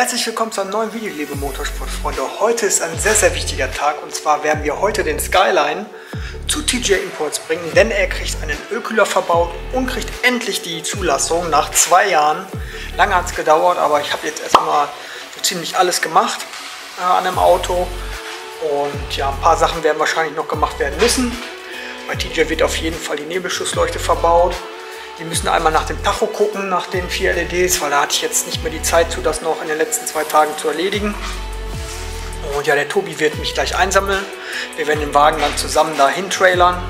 Herzlich willkommen zu einem neuen Video, liebe Motorsportfreunde. Heute ist ein sehr, sehr wichtiger Tag und zwar werden wir heute den Skyline zu TJ Imports bringen, denn er kriegt einen Ölkühler verbaut und kriegt endlich die Zulassung nach zwei Jahren. Lange hat es gedauert, aber ich habe jetzt erstmal so ziemlich alles gemacht äh, an dem Auto und ja, ein paar Sachen werden wahrscheinlich noch gemacht werden müssen. Bei TJ wird auf jeden Fall die Nebelschussleuchte verbaut. Die müssen einmal nach dem Tacho gucken, nach den vier LEDs, weil da hatte ich jetzt nicht mehr die Zeit zu, das noch in den letzten zwei Tagen zu erledigen. Und ja, der Tobi wird mich gleich einsammeln. Wir werden den Wagen dann zusammen dahin trailern.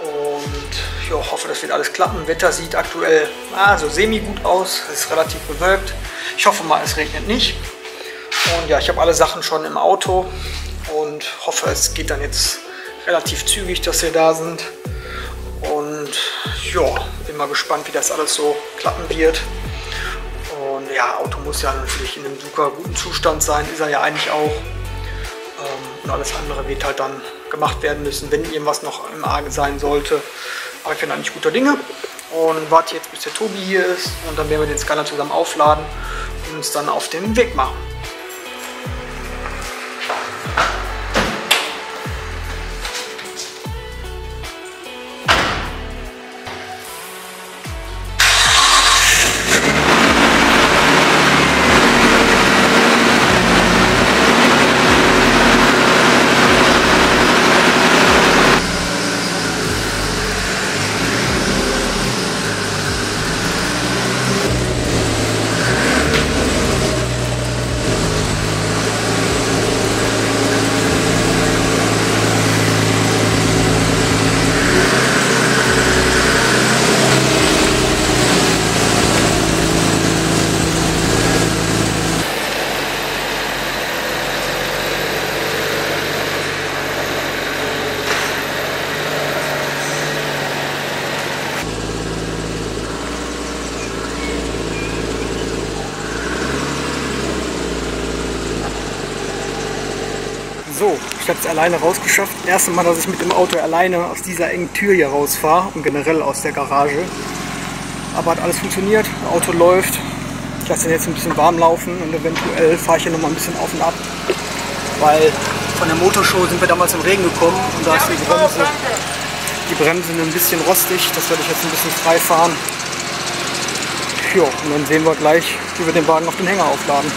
Und ich hoffe, das wird alles klappen. Wetter sieht aktuell ah, so semi gut aus. Es ist relativ bewölkt. Ich hoffe mal, es regnet nicht. Und ja, ich habe alle Sachen schon im Auto und hoffe, es geht dann jetzt relativ zügig, dass wir da sind. Und ja, bin mal gespannt, wie das alles so klappen wird. Und ja, Auto muss ja natürlich in einem super guten Zustand sein, ist er ja eigentlich auch. Ähm, und alles andere wird halt dann gemacht werden müssen, wenn irgendwas noch im Argen sein sollte. Aber ich bin eigentlich guter Dinge und warte jetzt, bis der Tobi hier ist und dann werden wir den Scanner zusammen aufladen und uns dann auf den Weg machen. Ich habe es alleine rausgeschafft. Das erste Mal, dass ich mit dem Auto alleine aus dieser engen Tür hier rausfahre und generell aus der Garage. Aber hat alles funktioniert, das Auto läuft. Ich lasse den jetzt ein bisschen warm laufen und eventuell fahre ich hier nochmal ein bisschen auf und ab. Weil von der Motorshow sind wir damals im Regen gekommen und da ist die Bremse, die Bremsen ein bisschen rostig. Das werde ich jetzt ein bisschen frei fahren. Ja, und dann sehen wir gleich, wie wir den Wagen auf den Hänger aufladen.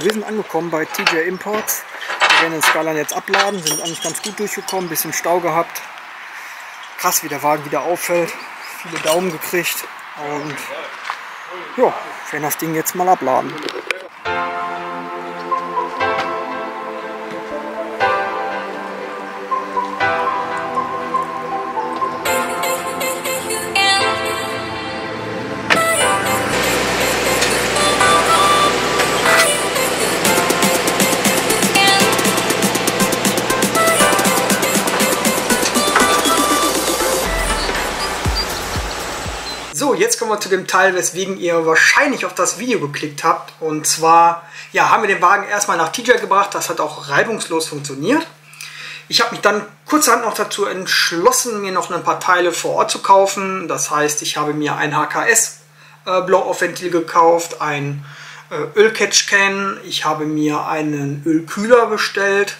Wir sind angekommen bei TJ Imports. Wir werden den Skyline jetzt abladen, sind eigentlich ganz gut durchgekommen, bisschen Stau gehabt. Krass, wie der Wagen wieder auffällt. Viele Daumen gekriegt und ja, wir werden das Ding jetzt mal abladen. So, jetzt kommen wir zu dem Teil, weswegen ihr wahrscheinlich auf das Video geklickt habt. Und zwar, ja, haben wir den Wagen erstmal nach TJ gebracht. Das hat auch reibungslos funktioniert. Ich habe mich dann kurzerhand noch dazu entschlossen, mir noch ein paar Teile vor Ort zu kaufen. Das heißt, ich habe mir ein HKS äh, gekauft, ein äh, Ölcatch-Can. Ich habe mir einen Ölkühler bestellt.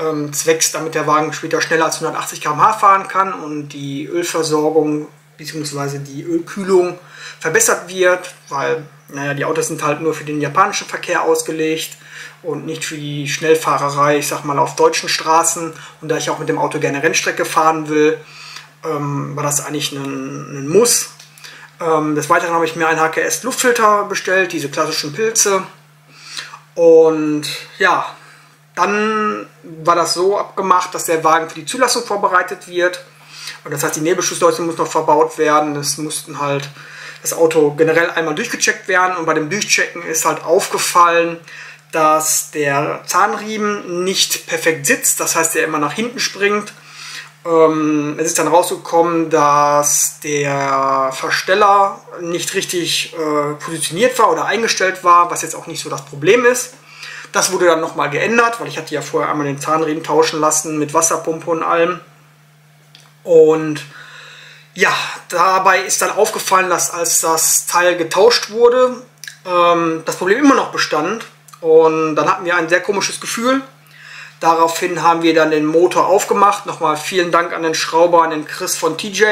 Ähm, zwecks, damit der Wagen später schneller als 180 km/h fahren kann und die Ölversorgung bzw. die Ölkühlung verbessert wird, weil naja, die Autos sind halt nur für den japanischen Verkehr ausgelegt und nicht für die Schnellfahrerei, ich sag mal, auf deutschen Straßen. Und da ich auch mit dem Auto gerne Rennstrecke fahren will, ähm, war das eigentlich ein, ein Muss. Ähm, des Weiteren habe ich mir einen HKS Luftfilter bestellt, diese klassischen Pilze. Und ja, dann war das so abgemacht, dass der Wagen für die Zulassung vorbereitet wird. Und das heißt, die Nebelschussleuchte muss noch verbaut werden. Es mussten halt das Auto generell einmal durchgecheckt werden. Und bei dem Durchchecken ist halt aufgefallen, dass der Zahnriemen nicht perfekt sitzt, das heißt, er immer nach hinten springt. Ähm, es ist dann rausgekommen, dass der Versteller nicht richtig äh, positioniert war oder eingestellt war, was jetzt auch nicht so das Problem ist. Das wurde dann nochmal geändert, weil ich hatte ja vorher einmal den Zahnriemen tauschen lassen mit Wasserpumpe und allem. Und ja, dabei ist dann aufgefallen, dass als das Teil getauscht wurde, ähm, das Problem immer noch bestand. Und dann hatten wir ein sehr komisches Gefühl. Daraufhin haben wir dann den Motor aufgemacht. Nochmal vielen Dank an den Schrauber, an den Chris von TJ.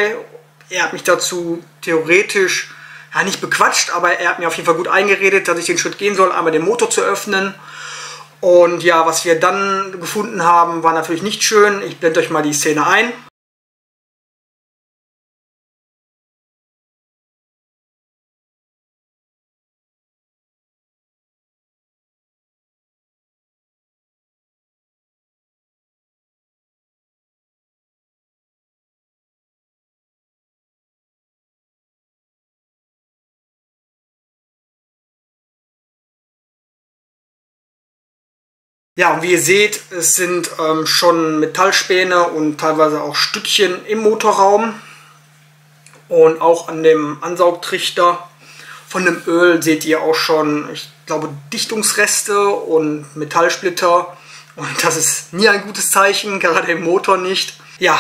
Er hat mich dazu theoretisch, ja nicht bequatscht, aber er hat mir auf jeden Fall gut eingeredet, dass ich den Schritt gehen soll, einmal den Motor zu öffnen. Und ja, was wir dann gefunden haben, war natürlich nicht schön. Ich blende euch mal die Szene ein. Ja, und wie ihr seht, es sind ähm, schon Metallspäne und teilweise auch Stückchen im Motorraum. Und auch an dem Ansaugtrichter von dem Öl seht ihr auch schon, ich glaube, Dichtungsreste und Metallsplitter. Und das ist nie ein gutes Zeichen, gerade im Motor nicht. Ja,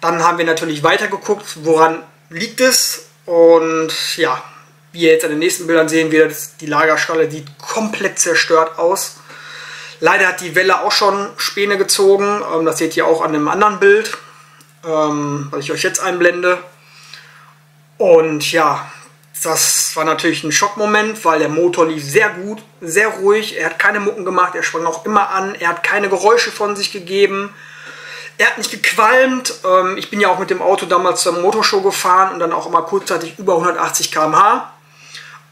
dann haben wir natürlich weiter geguckt, woran liegt es. Und ja, wie ihr jetzt an den nächsten Bildern sehen werdet, die Lagerschale sieht komplett zerstört aus. Leider hat die Welle auch schon Späne gezogen. Ähm, das seht ihr auch an einem anderen Bild, ähm, was ich euch jetzt einblende. Und ja, das war natürlich ein Schockmoment, weil der Motor lief sehr gut, sehr ruhig. Er hat keine Mucken gemacht, er sprang auch immer an, er hat keine Geräusche von sich gegeben. Er hat nicht gequalmt. Ähm, ich bin ja auch mit dem Auto damals zur Motorshow gefahren und dann auch immer kurzzeitig über 180 km/h.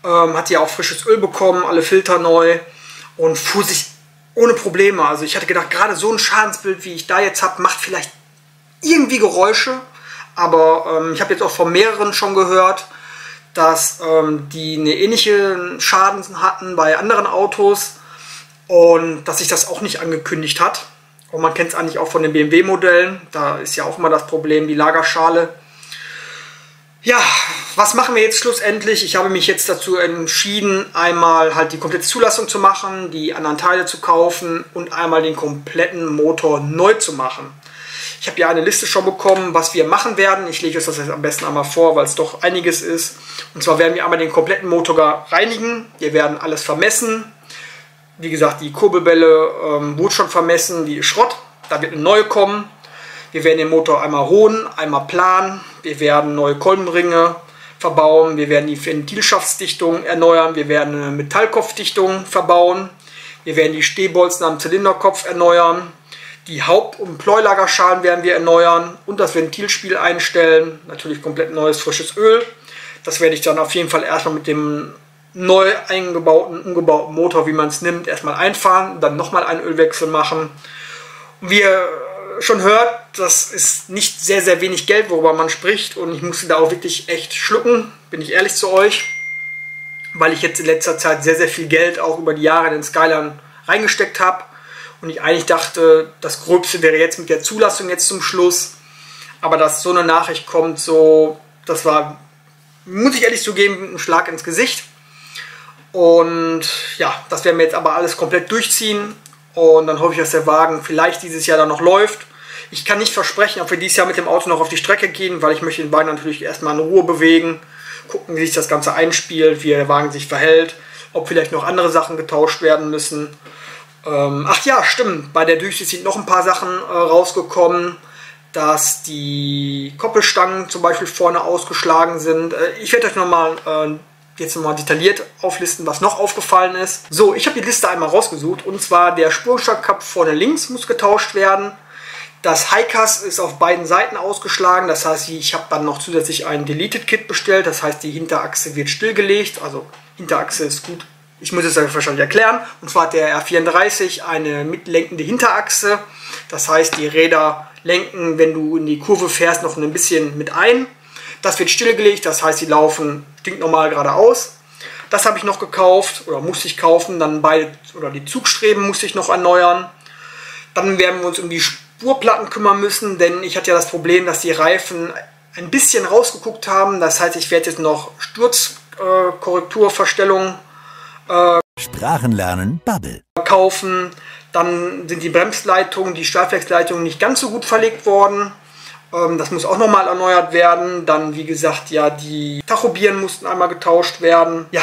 Hat ja auch frisches Öl bekommen, alle Filter neu und fuhr sich ohne Probleme. Also ich hatte gedacht, gerade so ein Schadensbild, wie ich da jetzt habe, macht vielleicht irgendwie Geräusche. Aber ähm, ich habe jetzt auch von mehreren schon gehört, dass ähm, die eine ähnliche Schaden hatten bei anderen Autos und dass sich das auch nicht angekündigt hat. Und man kennt es eigentlich auch von den BMW-Modellen. Da ist ja auch immer das Problem, die Lagerschale ja, was machen wir jetzt schlussendlich? Ich habe mich jetzt dazu entschieden, einmal halt die komplette Zulassung zu machen, die anderen Teile zu kaufen und einmal den kompletten Motor neu zu machen. Ich habe ja eine Liste schon bekommen, was wir machen werden. Ich lege euch das jetzt am besten einmal vor, weil es doch einiges ist. Und zwar werden wir einmal den kompletten Motor reinigen. Wir werden alles vermessen. Wie gesagt, die Kurbelbälle ähm, wurde schon vermessen, die ist Schrott. Da wird eine neue kommen. Wir werden den Motor einmal ruhen, einmal planen. Wir werden neue Kolbenringe verbauen. Wir werden die Ventilschaftsdichtung erneuern. Wir werden eine Metallkopfdichtung verbauen. Wir werden die Stehbolzen am Zylinderkopf erneuern. Die Haupt- und Pleuelagerschalen werden wir erneuern und das Ventilspiel einstellen. Natürlich komplett neues, frisches Öl. Das werde ich dann auf jeden Fall erstmal mit dem neu eingebauten, umgebauten Motor, wie man es nimmt, erstmal einfahren, dann nochmal einen Ölwechsel machen. Wir schon hört, das ist nicht sehr, sehr wenig Geld, worüber man spricht. Und ich musste da auch wirklich echt schlucken, bin ich ehrlich zu euch. Weil ich jetzt in letzter Zeit sehr, sehr viel Geld auch über die Jahre in den Skyline reingesteckt habe. Und ich eigentlich dachte, das Gröbste wäre jetzt mit der Zulassung jetzt zum Schluss. Aber dass so eine Nachricht kommt, so, das war, muss ich ehrlich zugeben, ein Schlag ins Gesicht. Und ja, das werden wir jetzt aber alles komplett durchziehen. Und dann hoffe ich, dass der Wagen vielleicht dieses Jahr dann noch läuft. Ich kann nicht versprechen, ob wir dieses Jahr mit dem Auto noch auf die Strecke gehen, weil ich möchte den Wagen natürlich erstmal in Ruhe bewegen, gucken, wie sich das Ganze einspielt, wie der Wagen sich verhält, ob vielleicht noch andere Sachen getauscht werden müssen. Ähm, ach ja, stimmt, bei der Durchsicht sind noch ein paar Sachen äh, rausgekommen, dass die Koppelstangen zum Beispiel vorne ausgeschlagen sind. Äh, ich werde euch nochmal äh, jetzt nochmal detailliert auflisten, was noch aufgefallen ist. So, ich habe die Liste einmal rausgesucht und zwar der Spurstock vorne links muss getauscht werden. Das Highcast ist auf beiden Seiten ausgeschlagen, das heißt, ich habe dann noch zusätzlich ein Deleted Kit bestellt, das heißt, die Hinterachse wird stillgelegt, also Hinterachse ist gut. Ich muss es euch wahrscheinlich erklären. Und zwar hat der R34 eine mitlenkende Hinterachse. Das heißt, die Räder lenken, wenn du in die Kurve fährst, noch ein bisschen mit ein. Das wird stillgelegt, das heißt, sie laufen stinknormal geradeaus. Das habe ich noch gekauft oder musste ich kaufen. Dann beide oder die Zugstreben musste ich noch erneuern. Dann werden wir uns um die Spurplatten kümmern müssen, denn ich hatte ja das Problem, dass die Reifen ein bisschen rausgeguckt haben. Das heißt, ich werde jetzt noch Sturzkorrekturverstellungen äh, Sprachenlernen Bubble kaufen. Dann sind die Bremsleitungen, die Stahlwerksleitungen nicht ganz so gut verlegt worden. Ähm, das muss auch nochmal erneuert werden. Dann, wie gesagt, ja, die Tachobieren mussten einmal getauscht werden. Ja,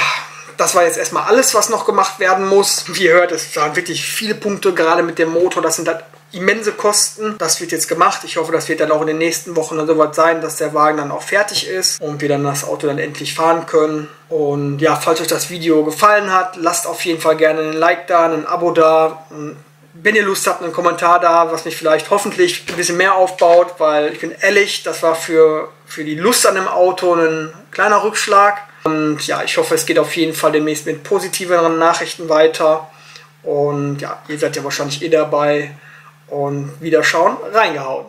das war jetzt erstmal alles, was noch gemacht werden muss. Wie ihr hört, es waren wirklich viele Punkte, gerade mit dem Motor. Das sind halt immense Kosten. Das wird jetzt gemacht. Ich hoffe, das wird dann auch in den nächsten Wochen dann soweit sein, dass der Wagen dann auch fertig ist und wir dann das Auto dann endlich fahren können. Und ja, falls euch das Video gefallen hat, lasst auf jeden Fall gerne ein Like da, ein Abo da. Wenn ihr Lust habt, einen Kommentar da, was mich vielleicht hoffentlich ein bisschen mehr aufbaut, weil ich bin ehrlich, das war für, für die Lust an dem Auto ein kleiner Rückschlag. Und ja, ich hoffe, es geht auf jeden Fall demnächst mit positiveren Nachrichten weiter. Und ja, ihr seid ja wahrscheinlich eh dabei und wieder schauen, reingehauen.